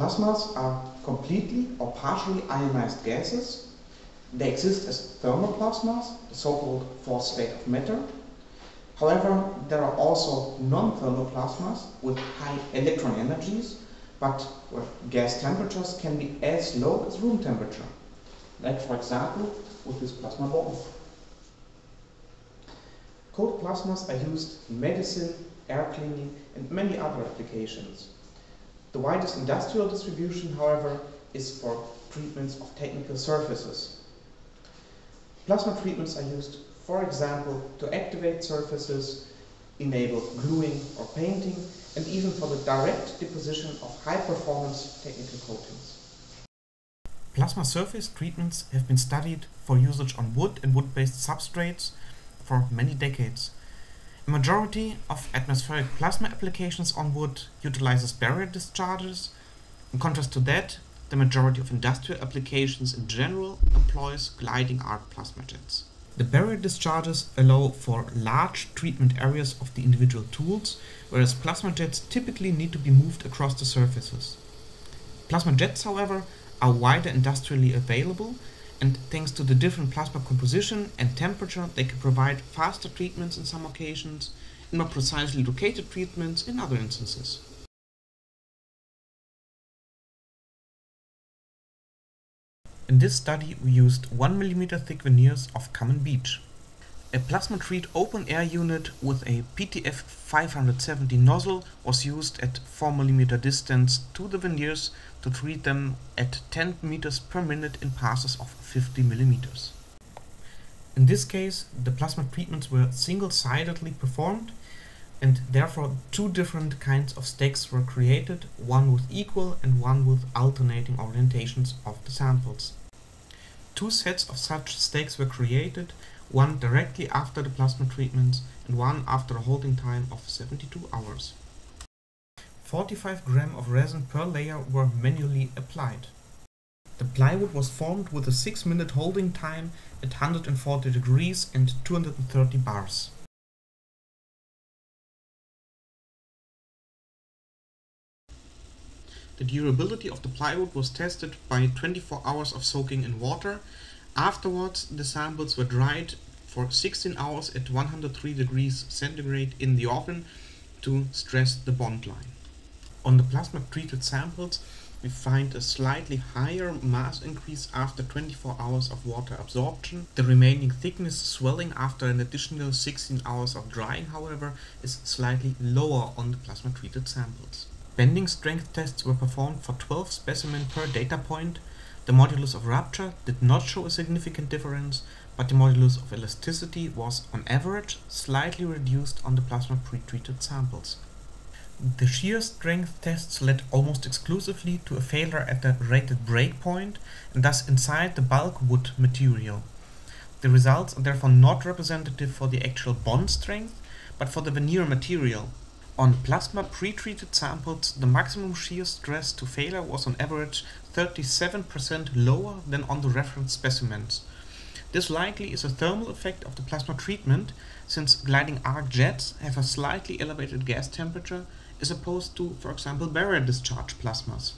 Plasmas are completely or partially ionized gases. They exist as thermoplasmas, the so-called fourth state of matter. However, there are also non-thermoplasmas with high electron energies, but where gas temperatures can be as low as room temperature, like for example with this plasma ball. Cold plasmas are used in medicine, air cleaning and many other applications. The widest industrial distribution, however, is for treatments of technical surfaces. Plasma treatments are used, for example, to activate surfaces, enable gluing or painting, and even for the direct deposition of high-performance technical coatings. Plasma surface treatments have been studied for usage on wood and wood-based substrates for many decades. A majority of atmospheric plasma applications on wood utilizes barrier discharges. In contrast to that, the majority of industrial applications in general employs gliding arc plasma jets. The barrier discharges allow for large treatment areas of the individual tools, whereas plasma jets typically need to be moved across the surfaces. Plasma jets, however, are wider industrially available and thanks to the different plasma composition and temperature they can provide faster treatments in some occasions and more precisely located treatments in other instances. In this study we used 1mm thick veneers of common beech. A Plasmatreat open air unit with a PTF 570 nozzle was used at 4mm distance to the veneers to treat them at 10 meters per minute in passes of 50 millimeters. In this case, the plasma treatments were single-sidedly performed and therefore two different kinds of stacks were created, one with equal and one with alternating orientations of the samples. Two sets of such stacks were created, one directly after the plasma treatments and one after a holding time of 72 hours. 45 gram of resin per layer were manually applied. The plywood was formed with a 6 minute holding time at 140 degrees and 230 bars. The durability of the plywood was tested by 24 hours of soaking in water. Afterwards, the samples were dried for 16 hours at 103 degrees centigrade in the oven to stress the bond line. On the plasma treated samples, we find a slightly higher mass increase after 24 hours of water absorption. The remaining thickness swelling after an additional 16 hours of drying, however, is slightly lower on the plasma treated samples. Bending strength tests were performed for 12 specimens per data point. The modulus of rupture did not show a significant difference, but the modulus of elasticity was, on average, slightly reduced on the plasma pre-treated samples. The shear strength tests led almost exclusively to a failure at the rated breakpoint and thus inside the bulk wood material. The results are therefore not representative for the actual bond strength, but for the veneer material. On plasma pre-treated samples, the maximum shear stress to failure was on average 37% lower than on the reference specimens. This likely is a thermal effect of the plasma treatment, since gliding arc jets have a slightly elevated gas temperature as opposed to, for example, barrier discharge plasmas.